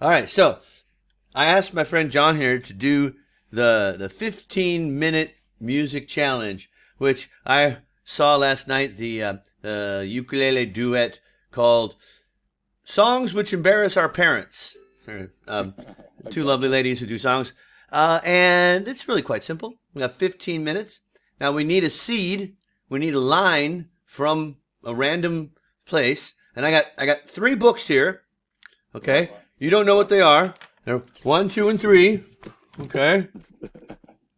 All right, so I asked my friend John here to do the the 15 minute music challenge, which I saw last night. The uh, the ukulele duet called "Songs Which Embarrass Our Parents." Um, two lovely ladies who do songs, uh, and it's really quite simple. We have 15 minutes. Now we need a seed. We need a line from a random place, and I got I got three books here. Okay, you don't know what they are. They're one, two, and three. Okay.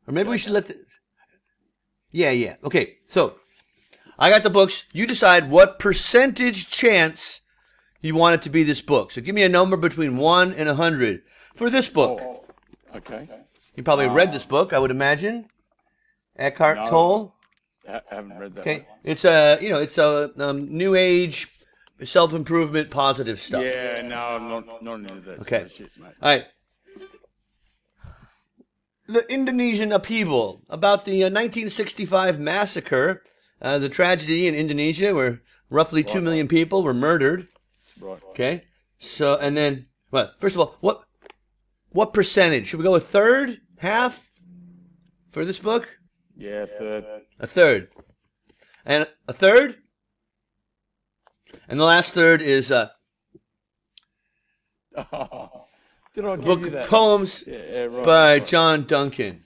Or maybe we should let the. Yeah, yeah. Okay, so I got the books. You decide what percentage chance you want it to be this book. So give me a number between 1 and a 100 for this book. Oh, okay. You probably read this book, I would imagine. Eckhart No. Tolle. I haven't read that. Okay, one. it's a you know it's a um, new age self improvement positive stuff. Yeah, no, not, not into that Okay. shit. All right. The Indonesian upheaval about the uh, 1965 massacre, uh, the tragedy in Indonesia where roughly two million people were murdered. Right. Okay, so and then what? First of all, what what percentage? Should we go a third, half for this book? Yeah, a third. A third, and a third, and the last third is uh, a book of poems Yeah, yeah, right. by right. John Duncan.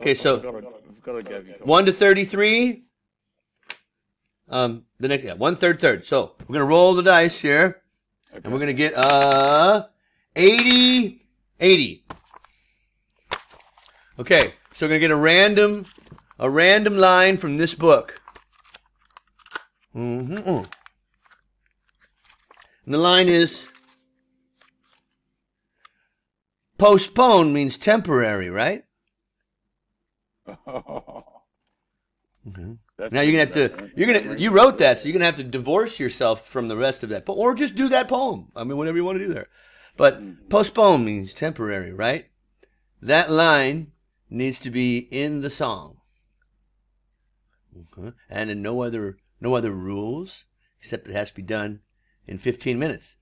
Okay, so to, to one to thirty-three. Um, the next, yeah, one third, third. So we're gonna roll the dice here, and we're gonna get uh 80, 80. Okay, so we're gonna get a random, a random line from this book. Mm-hmm. And the line is postpone means temporary, right? That's Now you're gonna have to. You're gonna. You wrote that, so you're gonna have to divorce yourself from the rest of that, po- or just do that poem. I mean, whatever you want to do there. But mm-hmm. postpone means temporary, right? That line needs to be in the song, Okay. and in no other no other rules except it has to be done in 15 minutes.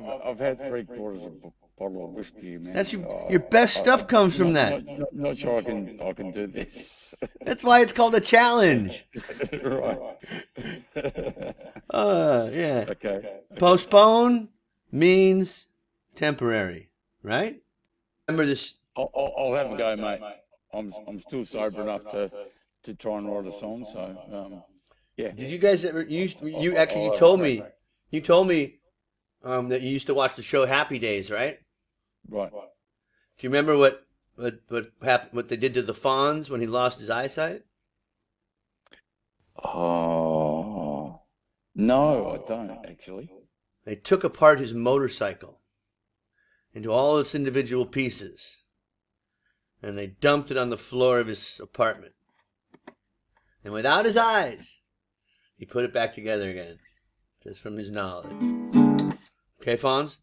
I've had three quarters of a bottle of whiskey, man. That's your Oh, your best stuff comes from not, that. Not, not, sure I can I can do this. That's why it's called a challenge. right. Uh, yeah. okay. Postpone means temporary, right? Remember this I'll, I'll, I'll have a go, mate. I'm I'm still sober enough to to try and write a song. So um, yeah. Did you guys ever you used, you actually you told me you told me um, that you used to watch the show Happy Days, right? Right. Do you remember what what what happened? What they did to the Fonz when he lost his eyesight? Oh no, I don't actually. They took apart his motorcycle into all its individual pieces, and they dumped it on the floor of his apartment. And without his eyes, he put it back together again, just from his knowledge. Okay, Fonz?